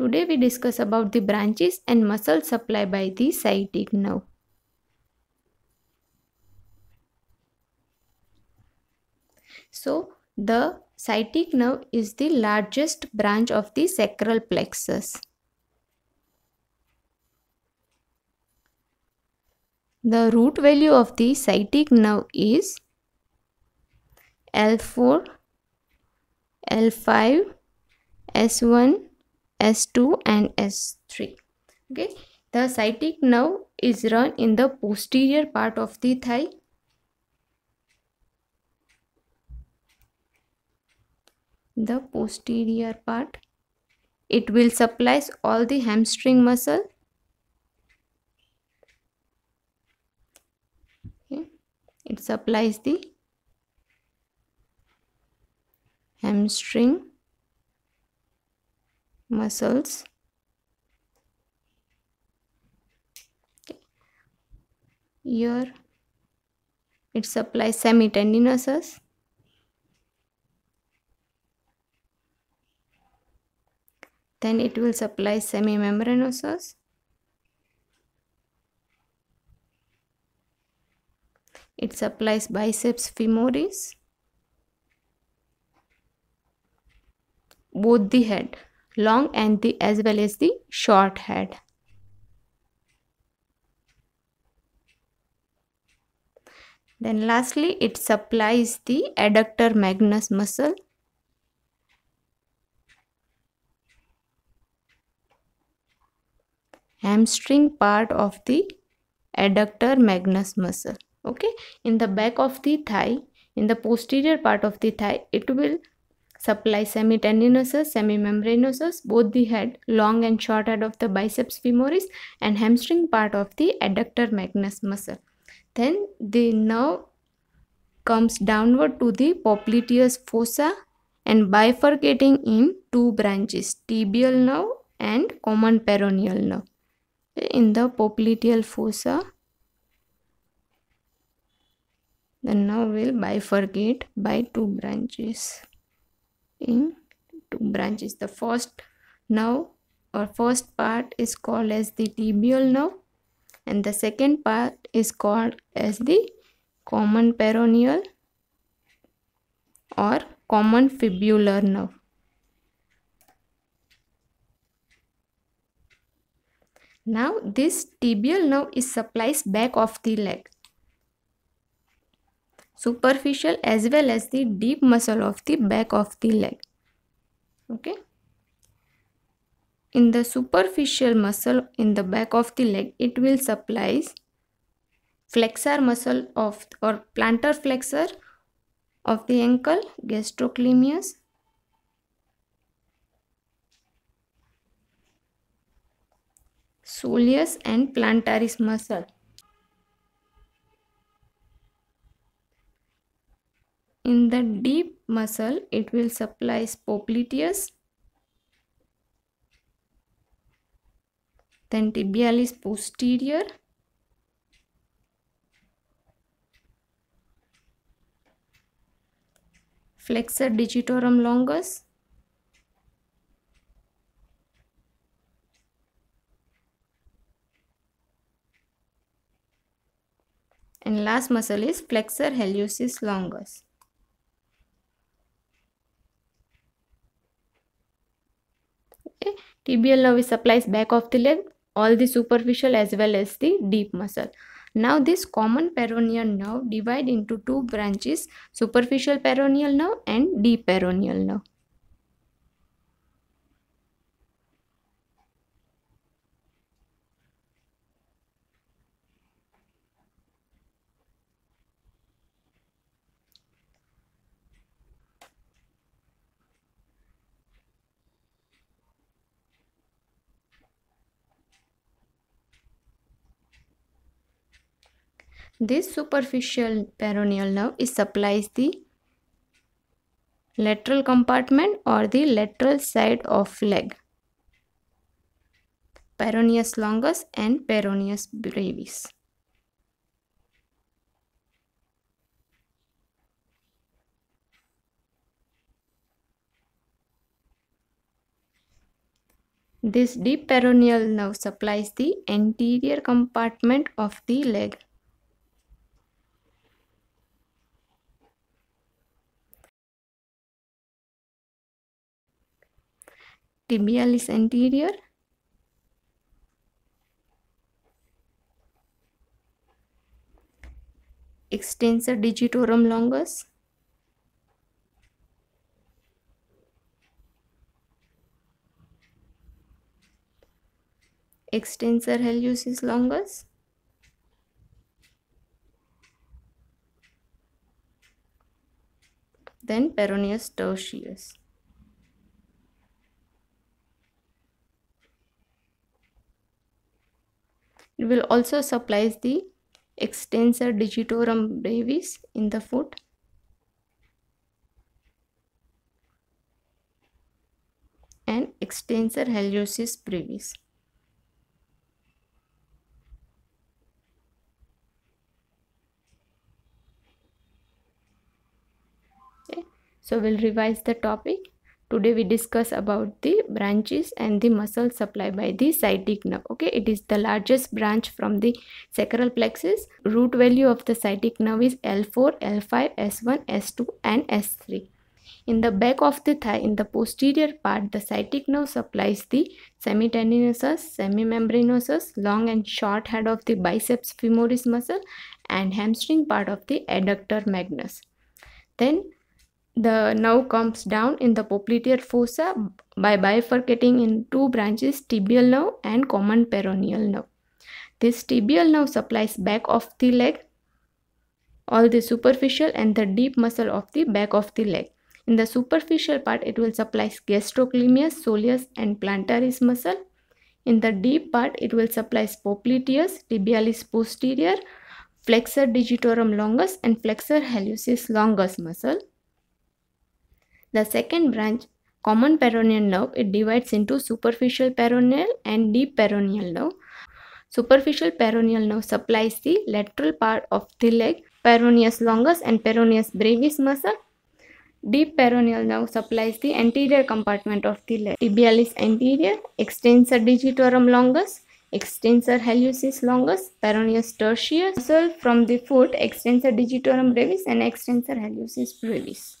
Today we discuss about the branches and muscle supply by the sciatic nerve. So the sciatic nerve is the largest branch of the sacral plexus. The root value of the sciatic nerve is L4, L5, S1, S2 and S3. Okay, the sciatic nerve is run in the posterior part of the thigh. The posterior part. It will supplies all the hamstring muscle it supplies the hamstring muscles. Here it supplies semitendinosus. Then it will supply semimembranosus. It supplies biceps femoris, both the head, long and the as well as the short head. Then lastly, it supplies the adductor magnus muscle. Hamstring part of the adductor magnus muscle okay in the back of the thigh in the posterior part of the thigh it will supply semitendinosus semimembranosus both the head long and short head of the biceps femoris and hamstring part of the adductor magnus muscle. Then the nerve comes downward to the popliteus fossa and bifurcating in two branches tibial nerve and common peroneal nerve in the popliteal fossa the nerve will bifurcate by two branches in two branches the first nerve. Or first part is called as the tibial nerve and the second part is called as the common peroneal or common fibular nerve. Now this tibial nerve is supplies back of the leg superficial as well as the deep muscle of the back of the leg. Okay. In the superficial muscle in the back of the leg it will supplies flexor muscle of or plantar flexor of the ankle gastrocnemius soleus and plantaris muscle in the deep muscle it will supply popliteus then tibialis posterior flexor digitorum longus and last muscle is flexor hallucis longus tibial nerve supplies back of the leg all the superficial as well as the deep muscle. Now this common peroneal nerve divide into two branches superficial peroneal nerve and deep peroneal nerve This superficial peroneal nerve is supplies the lateral compartment or the lateral side of leg. Peroneus longus and peroneus brevis. This deep peroneal nerve supplies the anterior compartment of the leg. Tibialis anterior? Extensor digitorum longus? Extensor hallucis longus? Then peroneus tertius will also supplies the extensor digitorum brevis in the foot and extensor hallucis brevis. Okay. So we'll revise the topic. Today we discuss about the branches and the muscle supply by the sciatic nerve. Okay, it is the largest branch from the sacral plexus. Root value of the sciatic nerve is L4, L5, S1, S2 and S3. In the back of the thigh, in the posterior part, the sciatic nerve supplies the semitendinosus, semimembranosus, long and short head of the biceps femoris muscle and hamstring part of the adductor magnus. Then the nerve comes down in the popliteal fossa by bifurcating in two branches tibial nerve and common peroneal nerve. This tibial nerve supplies back of the leg, all the superficial and the deep muscle of the back of the leg. In the superficial part, it will supply gastrocnemius, soleus and plantaris muscle. In the deep part, it will supply popliteus, tibialis posterior, flexor digitorum longus and flexor hallucis longus muscle. The second branch, common peroneal nerve, it divides into superficial peroneal and deep peroneal nerve. Superficial peroneal nerve supplies the lateral part of the leg, peroneus longus and peroneus brevis muscle. Deep peroneal nerve supplies the anterior compartment of the leg, tibialis anterior, extensor digitorum longus, extensor hallucis longus, peroneus tertius, muscle from the foot, extensor digitorum brevis and extensor hallucis brevis.